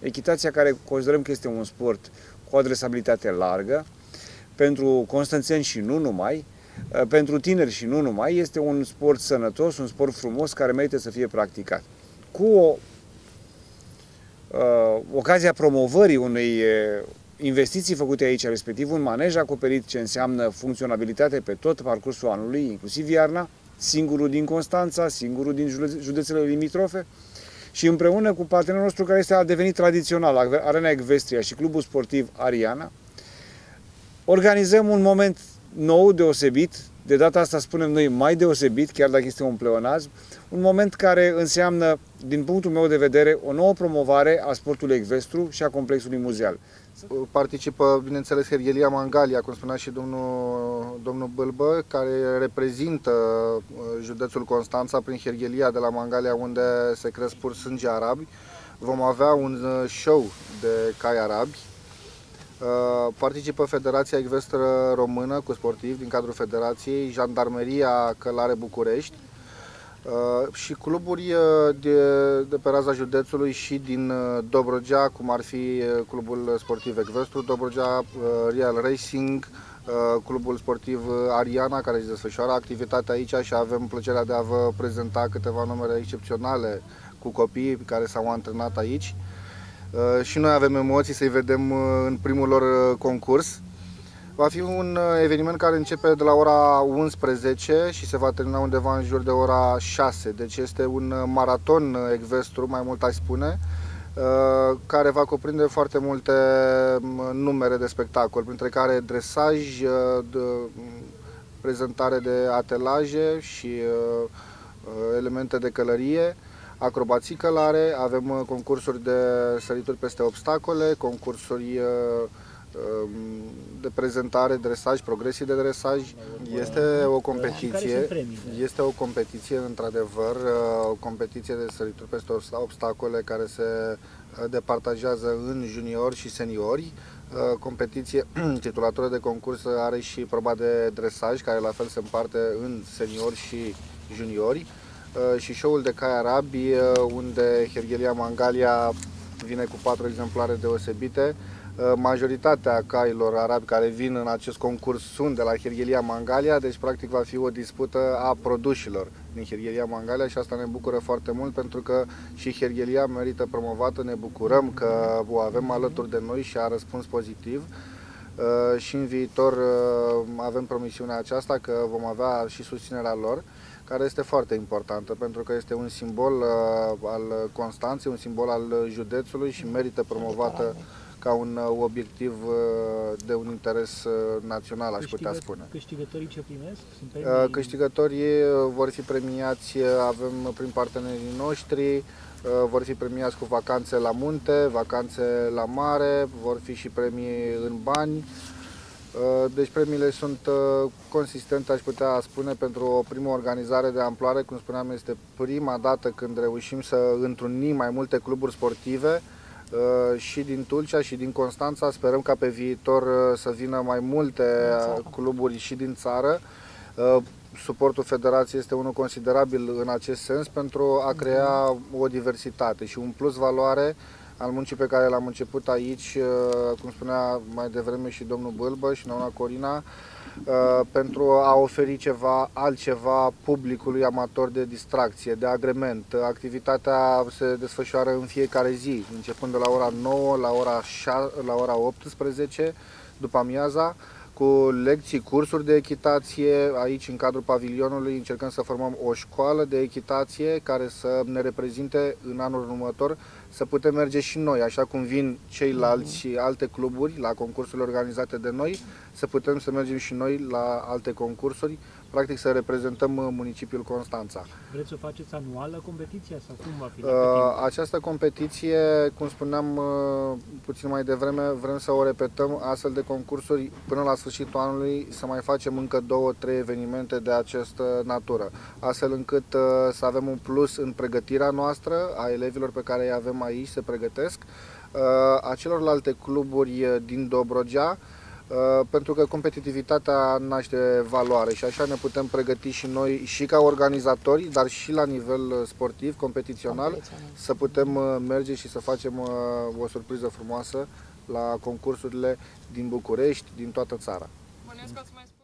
Echitația care considerăm că este un sport cu o adresabilitate largă, pentru constanțeni și nu numai, uh, pentru tineri și nu numai, este un sport sănătos, un sport frumos care merită să fie practicat. Cu o, uh, ocazia promovării unei uh, investiții făcute aici, respectiv un manej acoperit ce înseamnă funcționalitate pe tot parcursul anului, inclusiv iarna, singurul din Constanța, singurul din județele limitrofe, și împreună cu partenerul nostru care este a devenit tradițional, Arena Ecvestria și Clubul Sportiv Ariana, organizăm un moment nou, deosebit, de data asta spunem noi mai deosebit, chiar dacă este un pleonazm, un moment care înseamnă, din punctul meu de vedere, o nouă promovare a sportului ecvestru și a complexului muzeal. Participă, bineînțeles, Hergelia Mangalia, cum spunea și domnul, domnul Bâlbă, care reprezintă uh, județul Constanța prin Hergelia de la Mangalia, unde se cresc pur sânge arabi. Vom avea un uh, show de cai arabi. Uh, participă Federația Ecvestră Română cu sportivi din cadrul Federației, Jandarmeria Călare București, Uh, și cluburi uh, de, de pe raza județului și din uh, Dobrogea, cum ar fi clubul sportiv Ecvestru, Dobrogea Real Racing, clubul sportiv Ariana, care își desfășoară activitatea aici și avem plăcerea de a vă prezenta câteva numere excepționale cu copiii care s-au antrenat aici. Și noi avem emoții să-i vedem în primul lor concurs. Va fi un uh, eveniment care începe de la ora 11 și se va termina undeva în jur de ora 6. Deci este un uh, maraton uh, ecvestru, mai mult aș spune, care va cuprinde foarte multe um, numere de spectacol, printre care dresaj, prezentare de atelaje și elemente de călărie, acrobații călare, avem concursuri de sărituri peste obstacole, concursuri Ehm, de prezentare, dresaj, progresii de dresaj. Este o competiție, este o competiție într-adevăr, uh, o competiție de sărituri peste obstacole care se uh, departajează în juniori și seniori. Uh, competiție, titulatură de concurs are și proba de dresaj, care la fel se împarte în seniori și juniori. Și show-ul de cai arabi, unde Hergelia Mangalia vine cu patru exemplare deosebite, Uh, majoritatea cailor arabi care vin în acest concurs sunt de la Hergelia Mangalia, deci practic va fi o dispută a produșilor din Hergelia Mangalia și asta ne bucură foarte mult pentru că și Hergelia merită promovată, ne bucurăm că o avem alături de noi și a răspuns pozitiv. Uh, și în viitor uh, avem promisiunea aceasta că vom avea și susținerea lor care este foarte importantă pentru că este un simbol al Constanței, un simbol al județului și merită promovată ca un uh, obiectiv uh, de un interes uh, național, aș putea spune. Câștigătorii ce primesc? Sunt Câștigătorii vor fi premiați, avem prin partenerii noștri, vor fi premiați cu vacanțe la munte, vacanțe la mare, vor fi și premii în bani. Deci premiile sunt consistente, aș putea spune, pentru o primă organizare de amploare. Cum spuneam, este prima dată când reușim să întrunim mai multe cluburi sportive Uh, și din Tulcea și din Constanța. Sperăm ca pe viitor uh, să vină mai multe uh, cluburi și din țară. Suportul federației este unul considerabil în acest sens pentru a crea o diversitate și un plus valoare al muncii pe care l-am început aici, cum spunea mai devreme și domnul Bâlbă și doamna Corina, Uh, pentru a oferi ceva altceva publicului amator de distracție, de agrement. Activitatea se desfășoară în fiecare zi, începând de la ora 9 la ora, 6, la ora 18 după amiaza, cu lecții, cursuri de echitație. Aici, în cadrul pavilionului, încercăm să formăm o școală de echitație care să ne reprezinte în anul următor să putem merge și noi, așa cum vin ceilalți și alte cluburi la concursurile organizate de noi, să putem să mergem și noi la alte concursuri, practic să reprezentăm uh, municipiul Constanța. Vreți să o faceți anuală competiția sau cum va fi? Uh, această competiție, cum spuneam uh, puțin mai devreme, vrem să o repetăm astfel de concursuri până la sfârșitul anului, să mai facem încă două, trei evenimente de această natură, astfel încât să avem un plus în pregătirea noastră a elevilor pe care îi avem aici, se pregătesc, a celorlalte cluburi din Dobrogea, Uh, pentru că competitivitatea naște valoare și așa ne putem pregăti și noi, și ca organizatori, dar și la nivel uh, sportiv, competițional, Competițional. să putem uh, merge și să facem uh, o surpriză frumoasă la concursurile din București, din toată țara. Bănuiesc că ați mai spus